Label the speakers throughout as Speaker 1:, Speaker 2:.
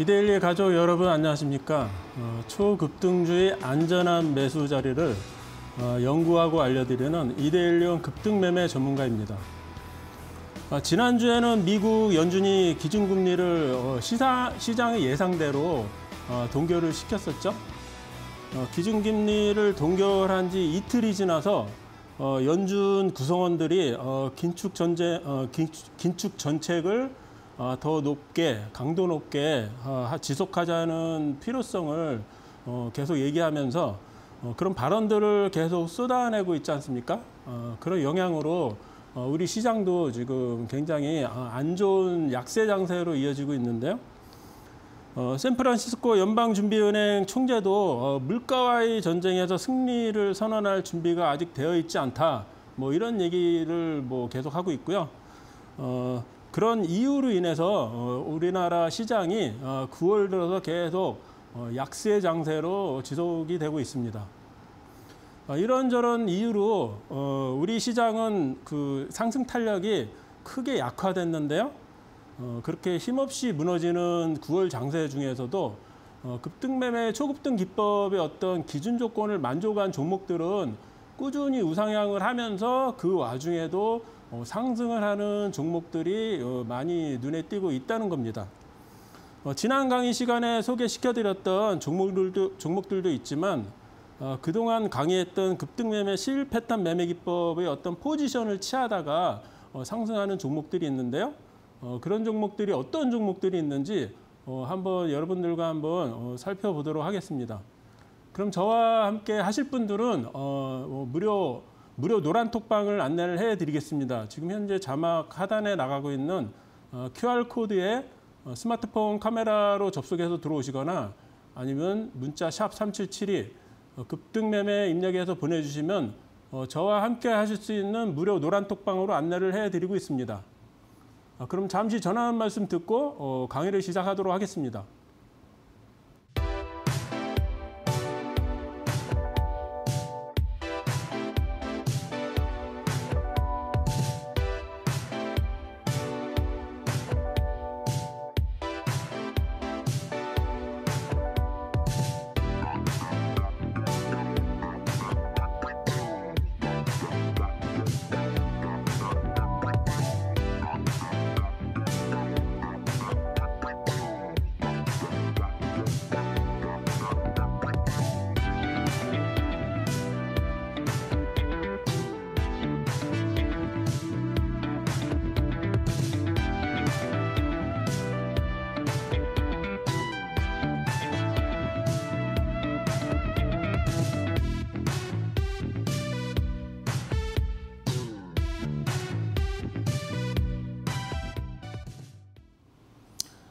Speaker 1: 이데일리 가족 여러분 안녕하십니까? 어, 초급등주의 안전한 매수 자리를 어, 연구하고 알려드리는 이데일리온 급등매매 전문가입니다. 아, 지난주에는 미국 연준이 기준금리를 어, 시사, 시장의 예상대로 어, 동결을 시켰었죠. 어, 기준금리를 동결한 지 이틀이 지나서 어, 연준 구성원들이 어, 긴축 전제 어, 긴축, 긴축 전책을 어, 더 높게 강도 높게 어, 지속하자는 필요성을 어, 계속 얘기하면서 어, 그런 발언들을 계속 쏟아내고 있지 않습니까? 어, 그런 영향으로 어, 우리 시장도 지금 굉장히 어, 안 좋은 약세 장세로 이어지고 있는데요. 어, 샌프란시스코 연방준비은행 총재도 어, 물가와의 전쟁에서 승리를 선언할 준비가 아직 되어 있지 않다. 뭐 이런 얘기를 뭐 계속 하고 있고요. 어, 그런 이유로 인해서 어, 우리나라 시장이 어, 9월 들어서 계속 어, 약세 장세로 지속이 되고 있습니다. 어, 이런저런 이유로 어, 우리 시장은 그 상승 탄력이 크게 약화됐는데요. 어, 그렇게 힘없이 무너지는 9월 장세 중에서도 어, 급등매매 초급등 기법의 어떤 기준 조건을 만족한 종목들은 꾸준히 우상향을 하면서 그 와중에도 어, 상승을 하는 종목들이 어, 많이 눈에 띄고 있다는 겁니다. 어, 지난 강의 시간에 소개시켜드렸던 종목들도, 종목들도 있지만 어, 그동안 강의했던 급등매매 실 패턴 매매 기법의 어떤 포지션을 취하다가 어, 상승하는 종목들이 있는데요. 어, 그런 종목들이 어떤 종목들이 있는지 어, 한번 여러분들과 한번 어, 살펴보도록 하겠습니다. 그럼 저와 함께 하실 분들은 어, 뭐 무료 무료 노란 톡방을 안내를 해드리겠습니다. 지금 현재 자막 하단에 나가고 있는 어, QR 코드에 어, 스마트폰 카메라로 접속해서 들어오시거나 아니면 문자 샵 3772 어, 급등매매 입력해서 보내주시면 어, 저와 함께 하실 수 있는 무료 노란 톡방으로 안내를 해드리고 있습니다. 아, 그럼 잠시 전화 한 말씀 듣고 어, 강의를 시작하도록 하겠습니다.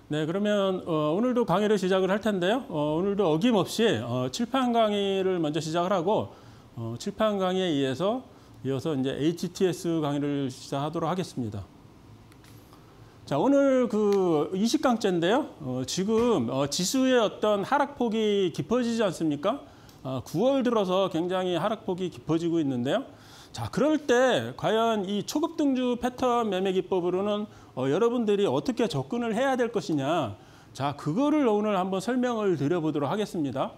Speaker 1: 네, 그러면 어, 오늘도 강의를 시작을 할 텐데요. 어, 오늘도 어김없이 어, 칠판 강의를 먼저 시작을 하고 어, 칠판 강의에 의해서 이어서 이제 HTS 강의를 시작하도록 하겠습니다. 자, 오늘 그 20강째인데요. 어, 지금 어, 지수의 어떤 하락폭이 깊어지지 않습니까? 어, 9월 들어서 굉장히 하락폭이 깊어지고 있는데요. 자, 그럴 때 과연 이 초급 등주 패턴 매매 기법으로는 어, 여러분들이 어떻게 접근을 해야 될 것이냐. 자, 그거를 오늘 한번 설명을 드려보도록 하겠습니다.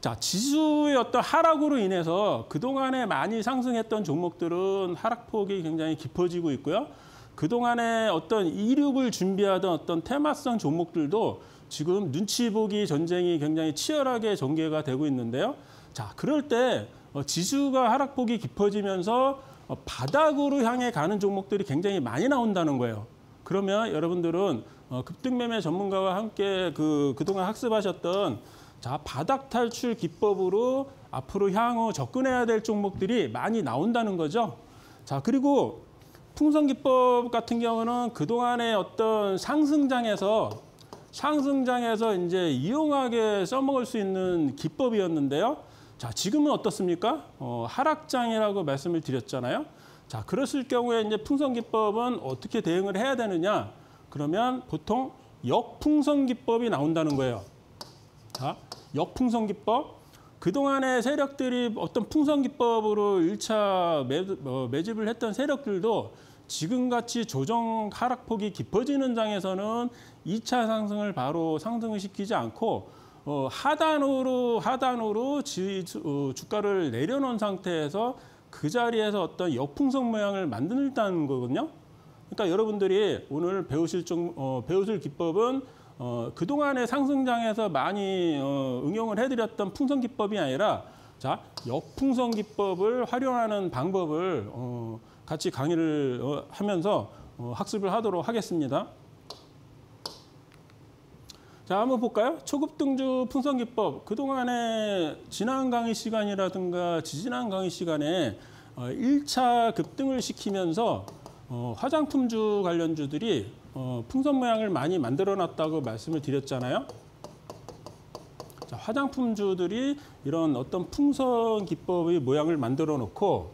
Speaker 1: 자, 지수의 어떤 하락으로 인해서 그동안에 많이 상승했던 종목들은 하락폭이 굉장히 깊어지고 있고요. 그동안에 어떤 이륙을 준비하던 어떤 테마성 종목들도 지금 눈치 보기 전쟁이 굉장히 치열하게 전개가 되고 있는데요. 자, 그럴 때 어, 지수가 하락폭이 깊어지면서 어, 바닥으로 향해 가는 종목들이 굉장히 많이 나온다는 거예요. 그러면 여러분들은 어, 급등매매 전문가와 함께 그 그동안 학습하셨던 자 바닥 탈출 기법으로 앞으로 향후 접근해야 될 종목들이 많이 나온다는 거죠. 자 그리고 풍선 기법 같은 경우는 그동안의 어떤 상승장에서 상승장에서 이제 이용하게 써먹을 수 있는 기법이었는데요. 자, 지금은 어떻습니까? 어, 하락장이라고 말씀을 드렸잖아요. 자, 그랬을 경우에 이제 풍선 기법은 어떻게 대응을 해야 되느냐? 그러면 보통 역풍선 기법이 나온다는 거예요. 자, 역풍선 기법. 그동안의 세력들이 어떤 풍선 기법으로 1차 매, 어, 매집을 했던 세력들도 지금같이 조정 하락폭이 깊어지는 장에서는 이차 상승을 바로 상승을 시키지 않고 어, 하단으로 하단으로 지, 어, 주가를 내려놓은 상태에서 그 자리에서 어떤 역풍선 모양을 만든다는 거거든요. 그러니까 여러분들이 오늘 배우실 좀 어, 배우실 기법은 어, 그동안의 상승장에서 많이 어, 응용을 해드렸던 풍선 기법이 아니라 자 역풍선 기법을 활용하는 방법을 어, 같이 강의를 어, 하면서 어, 학습을 하도록 하겠습니다. 자, 한번 볼까요? 초급 등주 풍선 기법. 그동안에 지난 강의 시간이라든가 지지난 강의 시간에 어, 1차 급등을 시키면서 어, 화장품주 관련주들이 어, 풍선 모양을 많이 만들어 놨다고 말씀을 드렸잖아요. 자, 화장품주들이 이런 어떤 풍선 기법의 모양을 만들어 놓고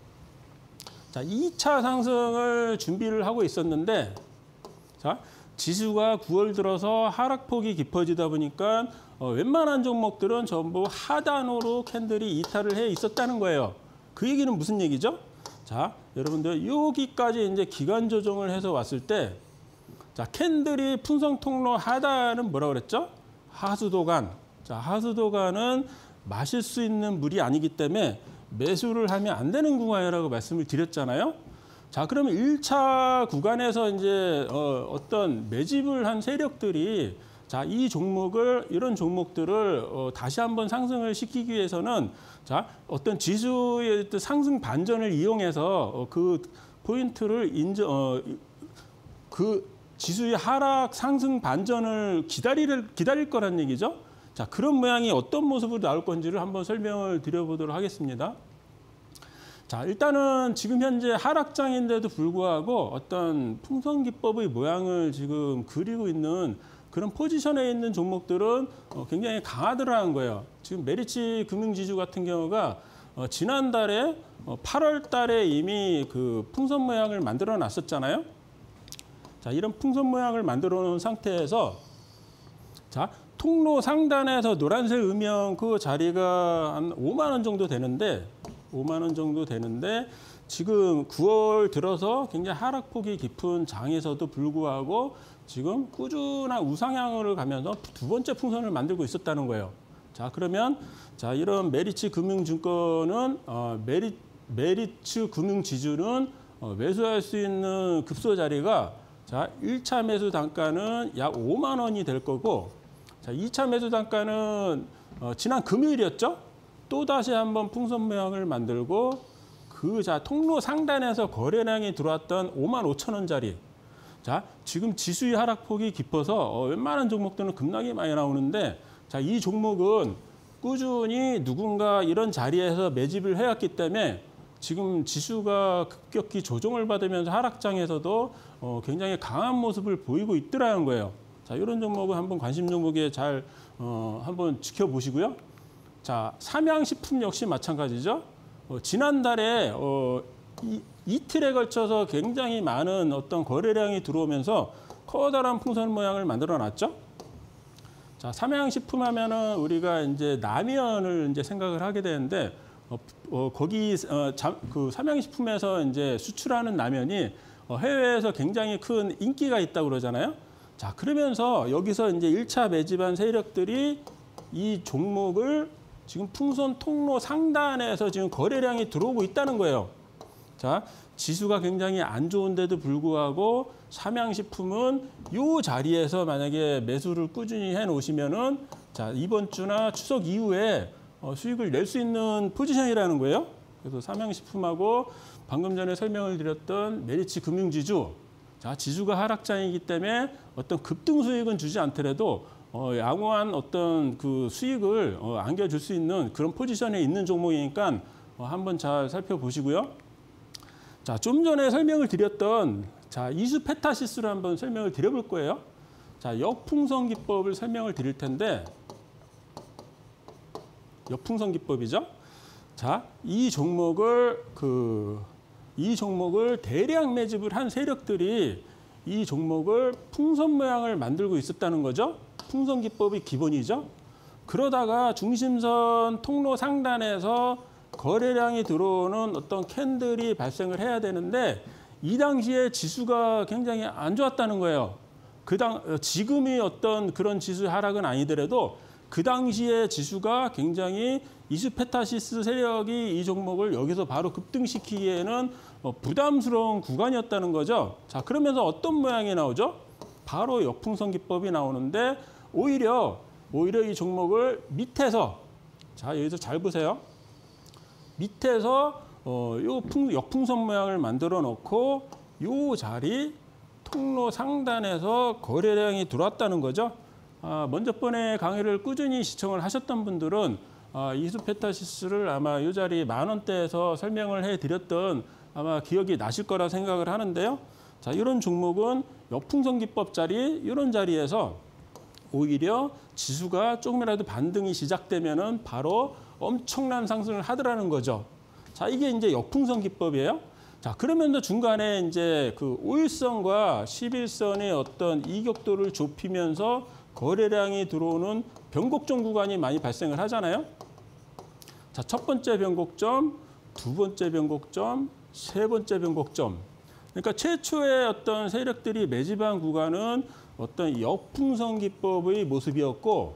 Speaker 1: 자, 2차 상승을 준비를 하고 있었는데 자, 지수가 9월 들어서 하락폭이 깊어지다 보니까 어, 웬만한 종목들은 전부 하단으로 캔들이 이탈을 해 있었다는 거예요. 그 얘기는 무슨 얘기죠? 자, 여러분들 여기까지 이제 기간 조정을 해서 왔을 때 자, 캔들이 풍성 통로 하단은 뭐라 그랬죠? 하수도간. 자, 하수도간은 마실 수 있는 물이 아니기 때문에 매수를 하면 안 되는 구간이라고 말씀을 드렸잖아요. 자, 그러면 1차 구간에서 이제 어, 어떤 매집을 한 세력들이 자, 이 종목을 이런 종목들을 어, 다시 한번 상승을 시키기 위해서는 자, 어떤 지수의 상승 반전을 이용해서 어, 그 포인트를 인정 어, 그 지수의 하락 상승 반전을 기다릴 기다릴 거란 얘기죠. 자, 그런 모양이 어떤 모습으로 나올 건지를 한번 설명을 드려보도록 하겠습니다. 자, 일단은 지금 현재 하락장인데도 불구하고 어떤 풍선 기법의 모양을 지금 그리고 있는 그런 포지션에 있는 종목들은 어, 굉장히 강하더라는 거예요. 지금 메리츠 금융지주 같은 경우가 어, 지난달에 어, 8월 달에 이미 그 풍선 모양을 만들어 놨었잖아요. 자, 이런 풍선 모양을 만들어 놓은 상태에서 자, 통로 상단에서 노란색 음영 그 자리가 한 5만 원 정도 되는데 5만 원 정도 되는데 지금 9월 들어서 굉장히 하락폭이 깊은 장에서도 불구하고 지금 꾸준한 우상향을 가면서 두 번째 풍선을 만들고 있었다는 거예요. 자 그러면 자 이런 메리츠 금융증권은 어, 메리 메리츠 금융지주는 어, 매수할 수 있는 급소 자리가 자 1차 매수 단가는 약 5만 원이 될 거고 자 2차 매수 단가는 어, 지난 금요일이었죠. 또 다시 한번 풍선 모양을 만들고 그 자 통로 상단에서 거래량이 들어왔던 5만 5천 원짜리 자 지금 지수의 하락폭이 깊어서 어, 웬만한 종목들은 급락이 많이 나오는데 자 이 종목은 꾸준히 누군가 이런 자리에서 매집을 해왔기 때문에 지금 지수가 급격히 조정을 받으면서 하락장에서도 어, 굉장히 강한 모습을 보이고 있더라는 거예요. 자 이런 종목은 한번 관심 종목에 잘 어, 한번 지켜보시고요. 자, 삼양식품 역시 마찬가지죠. 어, 지난달에 어, 이, 이틀에 걸쳐서 굉장히 많은 어떤 거래량이 들어오면서 커다란 풍선 모양을 만들어 놨죠. 자, 삼양식품 하면은 우리가 이제 라면을 이제 생각을 하게 되는데 어, 어, 거기 어, 자, 그 삼양식품에서 이제 수출하는 라면이 어, 해외에서 굉장히 큰 인기가 있다고 그러잖아요. 자, 그러면서 여기서 이제 1차 매집한 세력들이 이 종목을 지금 풍선 통로 상단에서 지금 거래량이 들어오고 있다는 거예요. 자, 지수가 굉장히 안 좋은데도 불구하고 삼양식품은 이 자리에서 만약에 매수를 꾸준히 해 놓으시면은 자, 이번 주나 추석 이후에 어, 수익을 낼 수 있는 포지션이라는 거예요. 그래서 삼양식품하고 방금 전에 설명을 드렸던 메리츠 금융지주 자, 지수가 하락장이기 때문에 어떤 급등 수익은 주지 않더라도 어, 양호한 어떤 그 수익을 어, 안겨줄 수 있는 그런 포지션에 있는 종목이니까 어, 한번 잘 살펴보시고요. 자, 좀 전에 설명을 드렸던 자, 이수 페타시스를 한번 설명을 드려볼 거예요. 자, 역풍선 기법을 설명을 드릴 텐데 역풍선 기법이죠. 자, 이 종목을 그 이 종목을 대량 매집을 한 세력들이 이 종목을 풍선 모양을 만들고 있었다는 거죠. 풍선 기법이 기본이죠. 그러다가 중심선 통로 상단에서 거래량이 들어오는 어떤 캔들이 발생을 해야 되는데 이 당시에 지수가 굉장히 안 좋았다는 거예요. 그당 어, 지금이 어떤 그런 지수 하락은 아니더라도 그 당시에 지수가 굉장히 이수페타시스 세력이 이 종목을 여기서 바로 급등시키기에는 어, 부담스러운 구간이었다는 거죠. 자, 그러면서 어떤 모양이 나오죠? 바로 역풍선 기법이 나오는데 오히려 오히려 이 종목을 밑에서 자, 여기서 잘 보세요. 밑에서 어, 요 풍, 역풍선 모양을 만들어 놓고 요 자리 통로 상단에서 거래량이 들어왔다는 거죠. 아, 먼저 번에 강의를 꾸준히 시청을 하셨던 분들은 아, 이수페타시스를 아마 이 자리 만 원대에서 설명을 해드렸던 아마 기억이 나실 거라 생각을 하는데요. 자, 이런 종목은 역풍선 기법 자리 이런 자리에서 오히려 지수가 조금이라도 반등이 시작되면은 바로 엄청난 상승을 하더라는 거죠. 자, 이게 이제 역풍선 기법이에요. 자, 그러면서 중간에 이제 그 5일선과 11선의 어떤 이격도를 좁히면서 거래량이 들어오는 변곡점 구간이 많이 발생을 하잖아요. 자, 첫 번째 변곡점, 두 번째 변곡점, 세 번째 변곡점. 그러니까 최초의 어떤 세력들이 매집한 구간은 어떤 역풍선 기법의 모습이었고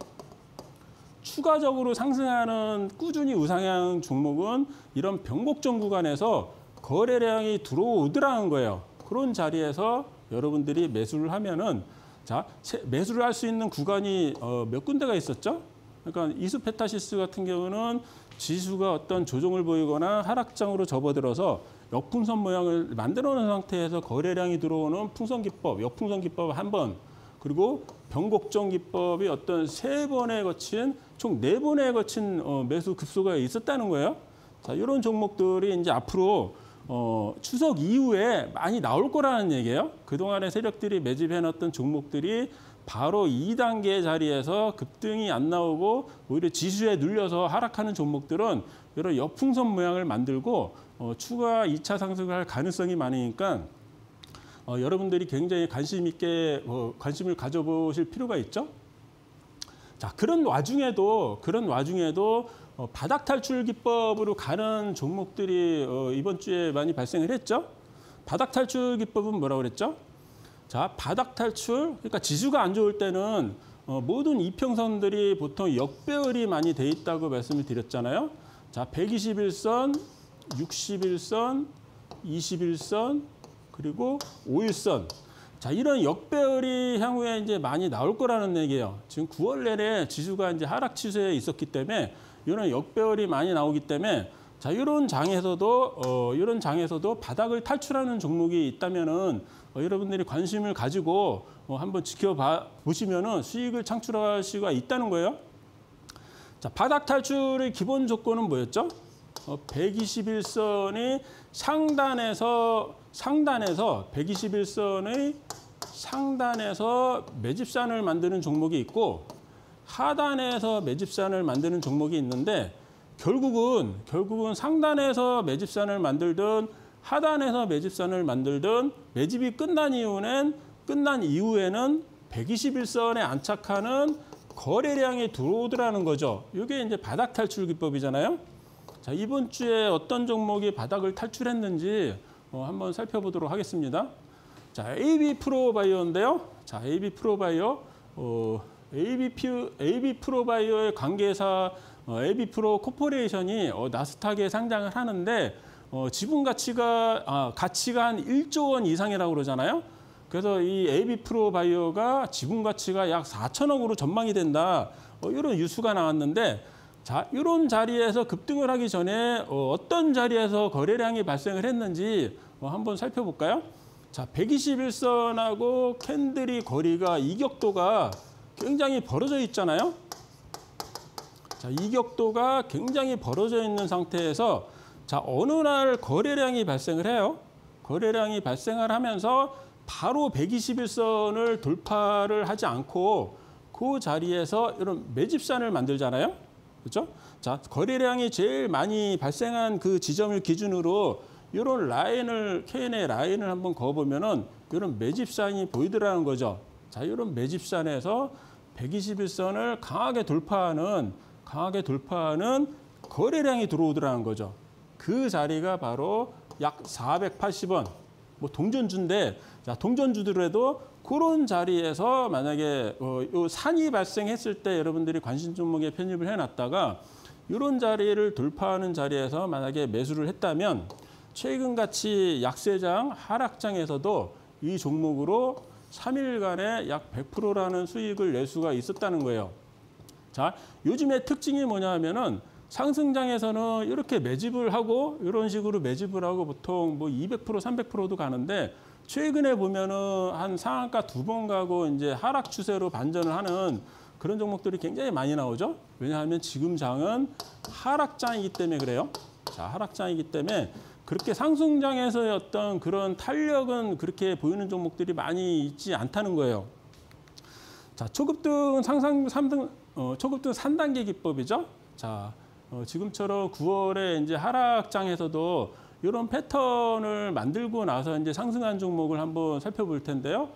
Speaker 1: 추가적으로 상승하는 꾸준히 우상향 종목은 이런 변곡점 구간에서 거래량이 들어오더라는 거예요. 그런 자리에서 여러분들이 매수를 하면은 자 매수를 할 수 있는 구간이 어, 몇 군데가 있었죠? 그러니까 이수페타시스 같은 경우는 지수가 어떤 조정을 보이거나 하락장으로 접어들어서 역풍선 모양을 만들어 놓은 상태에서 거래량이 들어오는 풍선 기법, 역풍선 기법 한 번, 그리고 변곡점 기법이 어떤 세 번에 거친 총 네 번에 거친 어, 매수 급소가 있었다는 거예요. 자, 이런 종목들이 이제 앞으로 어, 추석 이후에 많이 나올 거라는 얘기예요. 그동안의 세력들이 매집해놨던 종목들이 바로 2단계 자리에서 급등이 안 나오고 오히려 지수에 눌려서 하락하는 종목들은 이런 역풍선 모양을 만들고 어, 추가 2차 상승을 할 가능성이 많으니까 어, 여러분들이 굉장히 관심 있게 어, 관심을 가져보실 필요가 있죠. 자 그런 와중에도 그런 와중에도 어, 바닥 탈출 기법으로 가는 종목들이 어, 이번 주에 많이 발생을 했죠. 바닥 탈출 기법은 뭐라고 그랬죠? 자, 바닥 탈출, 그러니까 지수가 안 좋을 때는 어, 모든 이평선들이 보통 역배열이 많이 돼 있다고 말씀을 드렸잖아요. 자, 121선, 61선, 21선, 그리고 5일선. 자, 이런 역배열이 향후에 이제 많이 나올 거라는 얘기예요. 지금 9월 내내 지수가 이제 하락 추세에 있었기 때문에 이런 역배열이 많이 나오기 때문에 자, 이런 장에서도 어, 이런 장에서도 바닥을 탈출하는 종목이 있다면은 어, 여러분들이 관심을 가지고 어, 한번 지켜봐 보시면은 수익을 창출할 수가 있다는 거예요. 자, 바닥 탈출의 기본 조건은 뭐였죠? 어, 121선이 상단에서 상단에서 121선의 상단에서 매집산을 만드는 종목이 있고 하단에서 매집산을 만드는 종목이 있는데 결국은 결국은 상단에서 매집산을 만들든 하단에서 매집산을 만들든 매집이 끝난 이후는 끝난 이후에는 121선에 안착하는 거래량이 들어오더라는 거죠. 이게 이제 바닥 탈출 기법이잖아요. 자, 이번 주에 어떤 종목이 바닥을 탈출했는지 어, 한번 살펴보도록 하겠습니다. 자, AB 프로바이오인데요. 자, AB 프로바이오 어, AB, AB 프로바이오의 관계사 어, AB 프로 코퍼레이션이 어, 나스닥에 상장을 하는데 어, 지분 가치가 아, 가치가 한 1조 원 이상이라고 그러잖아요. 그래서 이 AB 프로 바이오가 지분 가치가 약 4천억으로 전망이 된다. 어, 이런 뉴스가 나왔는데 자, 이런 자리에서 급등을 하기 전에 어, 어떤 자리에서 거래량이 발생을 했는지 어, 한번 살펴볼까요? 자, 121선하고 캔들이 거리가 이격도가 굉장히 벌어져 있잖아요. 자, 이격도가 굉장히 벌어져 있는 상태에서 자, 어느 날 거래량이 발생을 해요. 거래량이 발생을 하면서 바로 121선을 돌파를 하지 않고 그 자리에서 이런 매집산을 만들잖아요. 그렇죠? 자, 거래량이 제일 많이 발생한 그 지점을 기준으로 이런 라인을 K&A 라인을 한번 그어 보면은 이런 매집산이 보이더라는 거죠. 자, 이런 매집산에서 121선을 강하게 돌파하는 강하게 돌파하는 거래량이 들어오더라는 거죠. 그 자리가 바로 약 480원. 뭐 동전주인데 자, 동전주들에도 그런 자리에서 만약에 어, 요 산이 발생했을 때 여러분들이 관심 종목에 편입을 해놨다가 이런 자리를 돌파하는 자리에서 만약에 매수를 했다면 최근같이 약세장 하락장에서도 이 종목으로 3일간에 약 100%라는 수익을 낼 수가 있었다는 거예요. 자, 요즘의 특징이 뭐냐 하면은 상승장에서는 이렇게 매집을 하고 이런 식으로 매집을 하고 보통 뭐 200% 300%도 가는데 최근에 보면은 한 상한가 두 번 가고 이제 하락 추세로 반전을 하는 그런 종목들이 굉장히 많이 나오죠. 왜냐하면 지금 장은 하락장이기 때문에 그래요. 자, 하락장이기 때문에 그렇게 상승장에서의 어떤 그런 탄력은 그렇게 보이는 종목들이 많이 있지 않다는 거예요. 자, 초급등 상상 3등 어, 초급등 3단계 기법이죠. 자, 어, 지금처럼 9월에 이제 하락장에서도 이런 패턴을 만들고 나서 이제 상승한 종목을 한번 살펴볼 텐데요.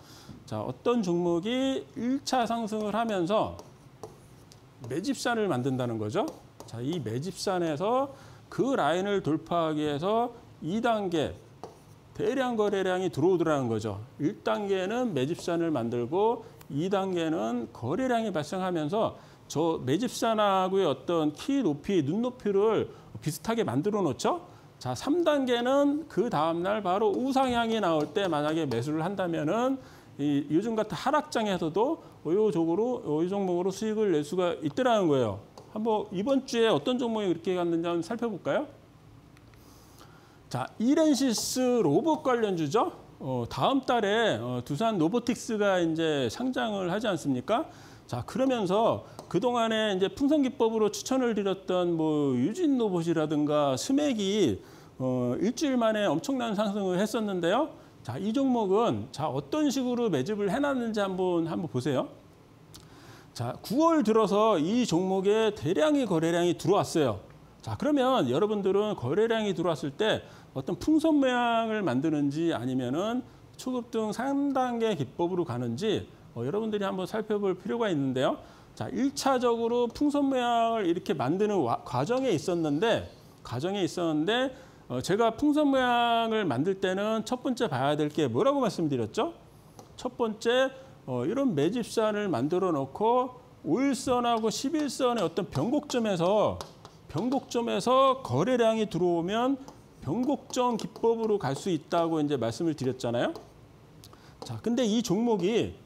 Speaker 1: 자, 어떤 종목이 1차 상승을 하면서 매집산을 만든다는 거죠. 자, 이 매집산에서 그 라인을 돌파하기 위해서 2단계 대량 거래량이 들어오더라는 거죠. 1단계는 매집산을 만들고 2단계는 거래량이 발생하면서 저 매집산하고의 어떤 키 높이, 눈높이를 비슷하게 만들어 놓죠. 자, 3단계는 그 다음날 바로 우상향이 나올 때 만약에 매수를 한다면은 이 요즘 같은 하락장에서도 의욕적으로 이 종목으로 수익을 낼 수가 있더라는 거예요. 한번 이번 주에 어떤 종목이 그렇게 갔는지 한번 살펴볼까요? 자, 이렌시스 로봇 관련주죠. 어, 다음 달에 어, 두산 로보틱스가 이제 상장을 하지 않습니까? 자, 그러면서 그동안에 이제 풍선 기법으로 추천을 드렸던 뭐 유진 로봇이라든가 스맥이 어, 일주일 만에 엄청난 상승을 했었는데요. 자, 이 종목은 자, 어떤 식으로 매집을 해놨는지 한번 한번 보세요. 자, 9월 들어서 이 종목에 대량의 거래량이 들어왔어요. 자, 그러면 여러분들은 거래량이 들어왔을 때 어떤 풍선 모양을 만드는지 아니면은 초급 등 3단계 기법으로 가는지 어, 여러분들이 한번 살펴볼 필요가 있는데요. 자, 1차적으로 풍선 모양을 이렇게 만드는 와, 과정에 있었는데 과정에 있었는데 어, 제가 풍선 모양을 만들 때는 첫 번째 봐야 될 게 뭐라고 말씀드렸죠? 첫 번째 어, 이런 매집산을 만들어 놓고 5일선하고 11선의 어떤 변곡점에서 변곡점에서 거래량이 들어오면 변곡점 기법으로 갈 수 있다고 이제 말씀을 드렸잖아요. 자, 근데 이 종목이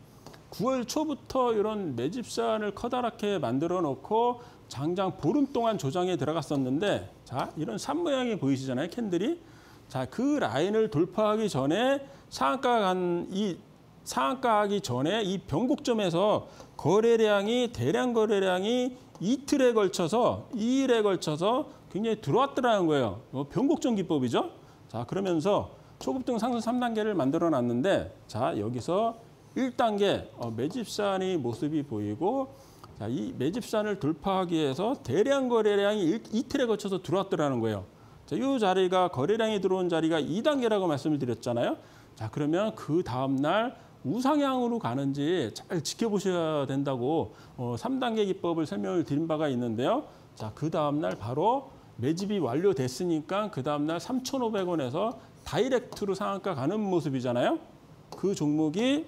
Speaker 1: 9월 초부터 이런 매집산을 커다랗게 만들어 놓고 장장 보름 동안 조장에 들어갔었는데 자, 이런 산 모양이 보이시잖아요. 캔들이. 자, 그 라인을 돌파하기 전에 상한가 간 이 상한가 하기 전에 이 변곡점에서 거래량이 대량 거래량이 이틀에 걸쳐서 2일에 걸쳐서 굉장히 들어왔더라는 거예요. 뭐 변곡점 기법이죠. 자, 그러면서 초급등 상승 3단계를 만들어 놨는데 자, 여기서 1단계 어, 매집산이 모습이 보이고 자, 이 매집산을 돌파하기 위해서 대량 거래량이 일, 이틀에 걸쳐서 들어왔더라는 거예요. 자, 이 자리가 거래량이 들어온 자리가 2단계라고 말씀을 드렸잖아요. 자, 그러면 그 다음 날 우상향으로 가는지 잘 지켜보셔야 된다고 어, 3단계 기법을 설명을 드린 바가 있는데요. 자, 그 다음 날 바로 매집이 완료됐으니까 그 다음 날 3,500원에서 다이렉트로 상한가 가는 모습이잖아요. 그 종목이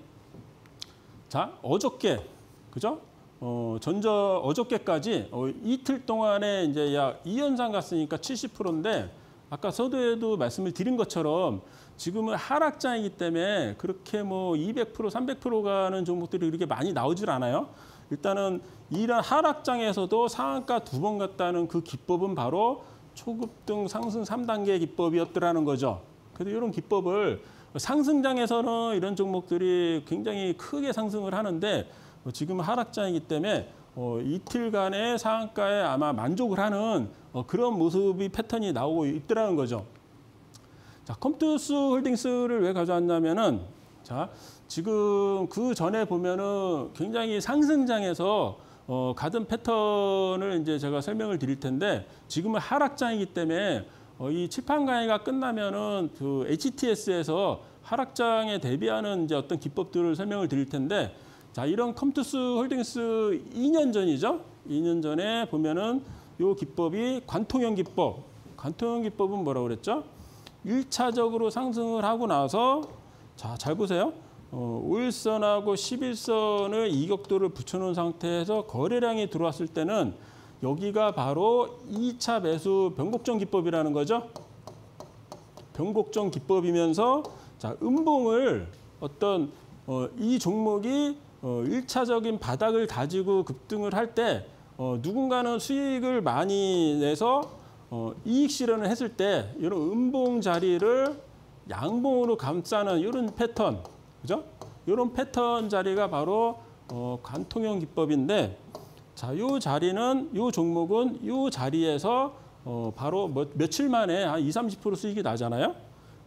Speaker 1: 자, 어저께 그죠? 어, 전저 어저께까지 어, 이틀 동안에 이제 약 2연상 갔으니까 70%인데 아까 서두에도 말씀을 드린 것처럼 지금은 하락장이기 때문에 그렇게 뭐 200% 300% 가는 종목들이 그렇게 많이 나오질 않아요. 일단은 이런 하락장에서도 상한가 두 번 갔다는 그 기법은 바로 초급 등 상승 3단계 기법이었더라는 거죠. 그래서 이런 기법을 상승장에서는 이런 종목들이 굉장히 크게 상승을 하는데 지금 하락장이기 때문에 어, 이틀간의 상한가에 아마 만족을 하는 어, 그런 모습이 패턴이 나오고 있더라는 거죠. 자, 컴투스 홀딩스를 왜 가져왔냐면은 자, 지금 그 전에 보면은 굉장히 상승장에서 어, 가던 패턴을 이제 제가 설명을 드릴 텐데 지금은 하락장이기 때문에 어, 이 칠판 강의가 끝나면은 그 HTS에서 하락장에 대비하는 이제 어떤 기법들을 설명을 드릴 텐데 자, 이런 컴투스 홀딩스 2년 전이죠. 2년 전에 보면은 요 기법이 관통형 기법. 관통형 기법은 뭐라고 그랬죠? 1차적으로 상승을 하고 나서 자, 잘 보세요. 어, 5일선하고 11선을 이격도를 붙여놓은 상태에서 거래량이 들어왔을 때는 여기가 바로 2차 매수 변곡점 기법이라는 거죠. 변곡점 기법이면서 자 음봉을 어떤 어, 이 종목이 어, 1차적인 바닥을 다지고 급등을 할 때 어, 누군가는 수익을 많이 내서 어, 이익 실현을 했을 때 이런 음봉 자리를 양봉으로 감싸는 이런 패턴, 그죠? 이런 패턴 자리가 바로 어, 관통형 기법인데 자, 요 자리는 요 종목은 요 자리에서 어, 바로 뭐, 며칠 만에 한 2, 30% 수익이 나잖아요.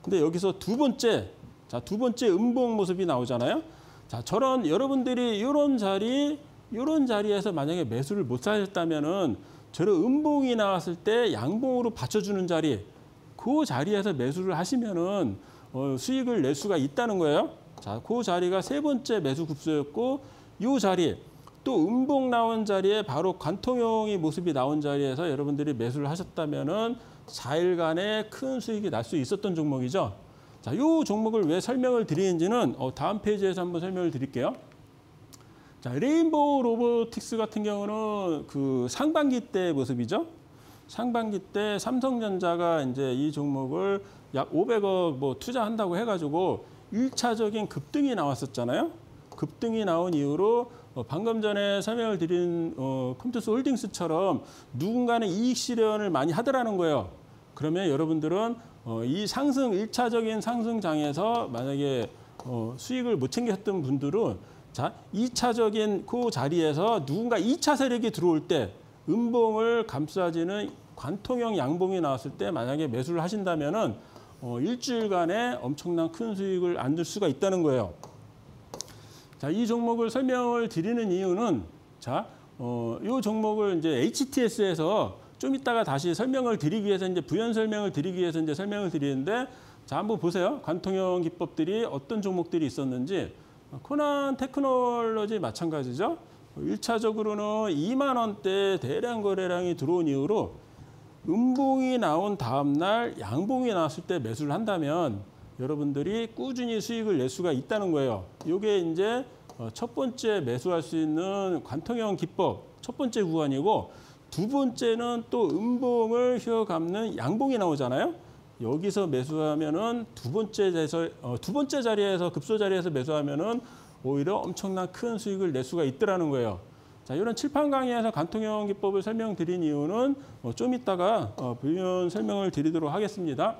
Speaker 1: 근데 여기서 두 번째, 자, 두 번째 음봉 모습이 나오잖아요. 자, 저런 여러분들이 이런 자리, 이런 자리에서 만약에 매수를 못 사셨다면은 저런 음봉이 나왔을 때 양봉으로 받쳐주는 자리, 그 자리에서 매수를 하시면은 어, 수익을 낼 수가 있다는 거예요. 자, 그 자리가 세 번째 매수 급소였고, 이 자리, 또 음봉 나온 자리에 바로 관통형의 모습이 나온 자리에서 여러분들이 매수를 하셨다면은 4일간의 큰 수익이 날 수 있었던 종목이죠. 자, 이 종목을 왜 설명을 드리는지는 어, 다음 페이지에서 한번 설명을 드릴게요. 자, 레인보우 로보틱스 같은 경우는 그 상반기 때 모습이죠. 상반기 때 삼성전자가 이제 이 종목을 약 500억 뭐 투자한다고 해가지고 1차적인 급등이 나왔었잖아요. 급등이 나온 이후로 어, 방금 전에 설명을 드린 어, 컴투스 홀딩스처럼 누군가는 이익 실현을 많이 하더라는 거예요. 그러면 여러분들은 어, 이 상승, 일차적인 상승장에서 만약에 어, 수익을 못 챙겼던 분들은 자, 이차적인그 자리에서 누군가 이차 세력이 들어올 때 음봉을 감싸지는 관통형 양봉이 나왔을 때 만약에 매수를 하신다면은 어, 일주일간에 엄청난 큰 수익을 안을 수가 있다는 거예요. 자, 이 종목을 설명을 드리는 이유는 자, 어, 이 종목을 이제 HTS에서 좀 이따가 다시 설명을 드리기 위해서 이제 부연 설명을 드리기 위해서 이제 설명을 드리는데 자 한번 보세요. 관통형 기법들이 어떤 종목들이 있었는지 코난 테크놀로지 마찬가지죠. 일차적으로는 2만 원대 대량 거래량이 들어온 이후로 음봉이 나온 다음 날 양봉이 나왔을 때 매수를 한다면 여러분들이 꾸준히 수익을 낼 수가 있다는 거예요. 이게 이제 첫 번째 매수할 수 있는 관통형 기법 첫 번째 구간이고 두 번째는 또 음봉을 휘어감는 양봉이 나오잖아요. 여기서 매수하면은 두 번째 자리에서 어, 두 번째 자리에서 급소 자리에서 매수하면은 오히려 엄청난 큰 수익을 낼 수가 있더라는 거예요. 자, 이런 칠판 강의에서 관통형 기법을 설명드린 이유는 어, 좀 이따가 어, 부연 설명을 드리도록 하겠습니다.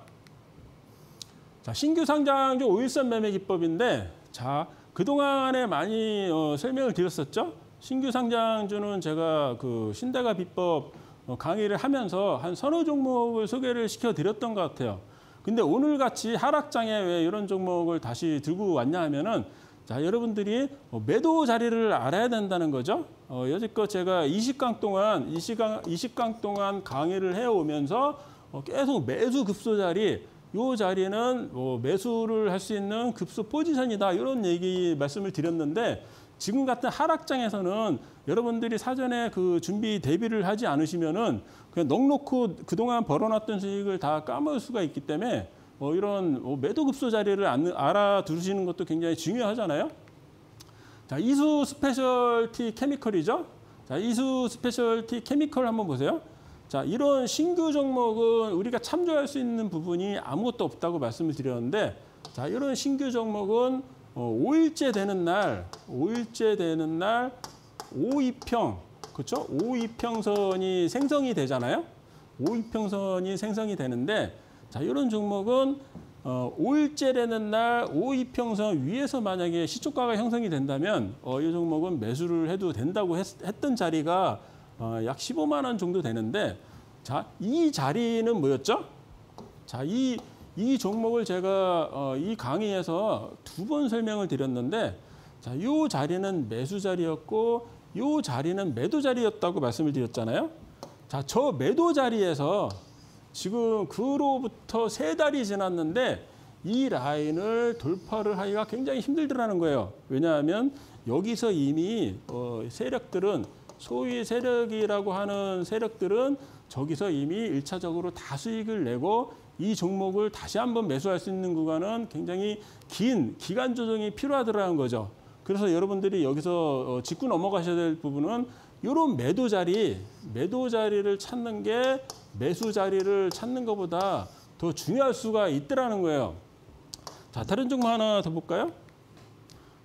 Speaker 1: 자, 신규 상장주 5일선 매매 기법인데 자, 그동안에 많이 어, 설명을 드렸었죠. 신규 상장주는 제가 그 신대가 비법 어, 강의를 하면서 한 서너 종목을 소개를 시켜드렸던 것 같아요. 근데 오늘 같이 하락장에 왜 이런 종목을 다시 들고 왔냐 하면은 자, 여러분들이 어, 매도 자리를 알아야 된다는 거죠. 어, 여지껏 제가 20강 동안, 20강, 20강 동안 강의를 해오면서 어, 계속 매수 급소 자리, 요 자리는 뭐 매수를 할 수 있는 급소 포지션이다. 이런 얘기 말씀을 드렸는데 지금 같은 하락장에서는 여러분들이 사전에 그 준비 대비를 하지 않으시면은 그냥 넉넉히 그동안 벌어놨던 수익을 다 까먹을 수가 있기 때문에 뭐 이런 뭐 매도 급소 자리를 알아두시는 것도 굉장히 중요하잖아요. 자, 이수 스페셜티 케미컬이죠. 자, 이수 스페셜티 케미컬 한번 보세요. 자, 이런 신규 종목은 우리가 참조할 수 있는 부분이 아무것도 없다고 말씀을 드렸는데 자, 이런 신규 종목은 어, 5일째 되는 날, 5일째 되는 날 5이평, 그렇죠? 5이평선이 생성이 되잖아요. 5이평선이 생성이 되는데 자, 이런 종목은 어, 5일째 되는 날 5이평선 위에서 만약에 시초가가 형성이 된다면 어, 이 종목은 매수를 해도 된다고 했, 던 자리가 어, 약 15만 원 정도 되는데 자, 이 자리는 뭐였죠? 자, 이 이 종목을 제가 어, 이 강의에서 두 번 설명을 드렸는데 자, 요 자리는 매수 자리였고 요 자리는 매도 자리였다고 말씀을 드렸잖아요. 자, 저 매도 자리에서 지금 그로부터 세 달이 지났는데 이 라인을 돌파를 하기가 굉장히 힘들더라는 거예요. 왜냐하면 여기서 이미 어, 세력들은 소위 세력이라고 하는 세력들은 저기서 이미 일차적으로다 수익을 내고 이 종목을 다시 한번 매수할 수 있는 구간은 굉장히 긴 기간 조정이 필요하더라는 거죠. 그래서 여러분들이 여기서 어, 짚고 넘어가셔야 될 부분은 이런 매도 자리, 매도 자리를 찾는 게 매수 자리를 찾는 것보다 더 중요할 수가 있더라는 거예요. 자, 다른 종목 하나 더 볼까요?